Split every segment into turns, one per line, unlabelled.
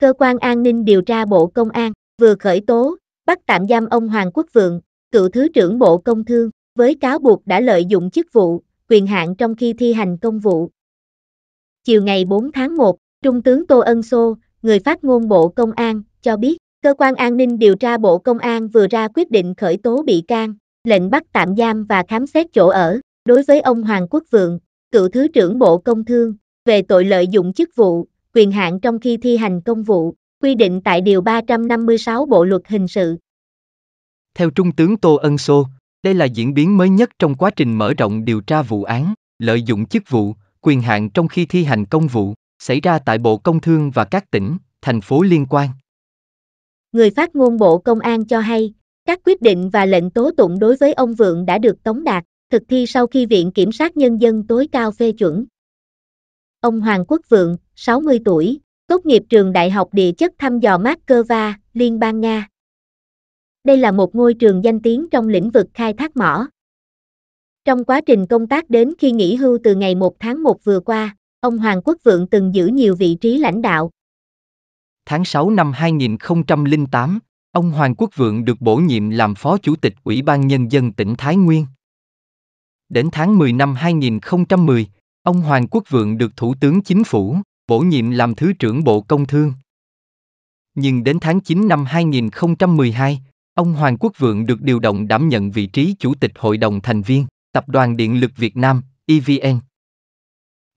Cơ quan an ninh điều tra Bộ Công an vừa khởi tố, bắt tạm giam ông Hoàng Quốc Vượng, cựu Thứ trưởng Bộ Công Thương, với cáo buộc đã lợi dụng chức vụ, quyền hạn trong khi thi hành công vụ. Chiều ngày 4 tháng 1, Trung tướng Tô Ân Sô, người phát ngôn Bộ Công an, cho biết, cơ quan an ninh điều tra Bộ Công an vừa ra quyết định khởi tố bị can, lệnh bắt tạm giam và khám xét chỗ ở, đối với ông Hoàng Quốc Vượng, cựu Thứ trưởng Bộ Công Thương, về tội lợi dụng chức vụ, quyền hạn trong khi thi hành công vụ, quy định tại Điều 356 Bộ Luật Hình sự.
Theo Trung tướng Tô Ân Sô, đây là diễn biến mới nhất trong quá trình mở rộng điều tra vụ án, lợi dụng chức vụ, quyền hạn trong khi thi hành công vụ, xảy ra tại Bộ Công Thương và các tỉnh, thành phố liên quan.
Người phát ngôn Bộ Công an cho hay, các quyết định và lệnh tố tụng đối với ông Vượng đã được tống đạt, thực thi sau khi Viện Kiểm sát Nhân dân tối cao phê chuẩn. Ông Hoàng Quốc Vượng, 60 tuổi, tốt nghiệp trường Đại học Địa chất thăm dò Moscow, Liên bang Nga. Đây là một ngôi trường danh tiếng trong lĩnh vực khai thác mỏ. Trong quá trình công tác đến khi nghỉ hưu từ ngày 1 tháng 1 vừa qua, ông Hoàng Quốc Vượng từng giữ nhiều vị trí lãnh đạo.
Tháng 6 năm 2008, ông Hoàng Quốc Vượng được bổ nhiệm làm Phó Chủ tịch Ủy ban Nhân dân tỉnh Thái Nguyên. Đến tháng 10 năm 2010, ông Hoàng Quốc Vượng được Thủ tướng Chính phủ bổ nhiệm làm Thứ trưởng Bộ Công Thương. Nhưng đến tháng 9 năm 2012, ông Hoàng Quốc Vượng được điều động đảm nhận vị trí Chủ tịch Hội đồng thành viên, Tập đoàn Điện lực Việt Nam, EVN.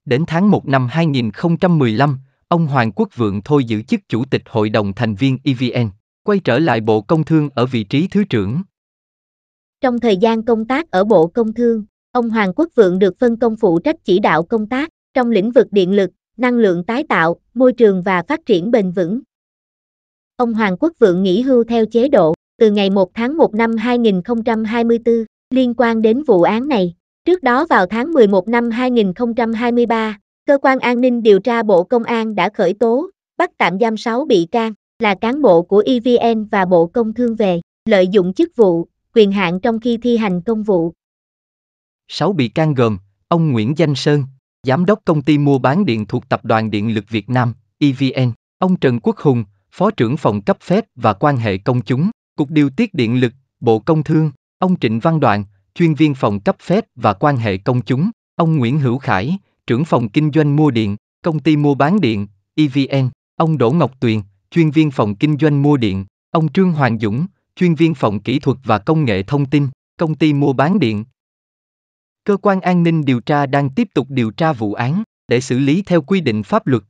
Đến tháng 1 năm 2015, ông Hoàng Quốc Vượng thôi giữ chức Chủ tịch Hội đồng thành viên EVN, quay trở lại Bộ Công Thương ở vị trí Thứ trưởng.
Trong thời gian công tác ở Bộ Công Thương, ông Hoàng Quốc Vượng được phân công phụ trách chỉ đạo công tác trong lĩnh vực điện lực, năng lượng tái tạo, môi trường và phát triển bền vững. Ông Hoàng Quốc Vượng nghỉ hưu theo chế độ từ ngày 1 tháng 1 năm 2024 liên quan đến vụ án này. Trước đó vào tháng 11 năm 2023, Cơ quan An ninh điều tra Bộ Công an đã khởi tố, bắt tạm giam 6 bị can, là cán bộ của EVN và Bộ Công Thương về, lợi dụng chức vụ, quyền hạn trong khi thi hành công vụ.
6 bị can gồm, ông Nguyễn Danh Sơn, Giám đốc công ty mua bán điện thuộc Tập đoàn Điện lực Việt Nam, EVN, ông Trần Quốc Hùng, Phó trưởng phòng cấp phép và quan hệ công chúng, Cục Điều tiết Điện lực, Bộ Công Thương, ông Trịnh Văn Đoạn, chuyên viên phòng cấp phép và quan hệ công chúng, ông Nguyễn Hữu Khải, trưởng phòng kinh doanh mua điện, công ty mua bán điện, EVN, ông Đỗ Ngọc Tuyền, chuyên viên phòng kinh doanh mua điện, ông Trương Hoàng Dũng, chuyên viên phòng kỹ thuật và công nghệ thông tin, công ty mua bán điện. Cơ quan an ninh điều tra đang tiếp tục điều tra vụ án để xử lý theo quy định pháp luật.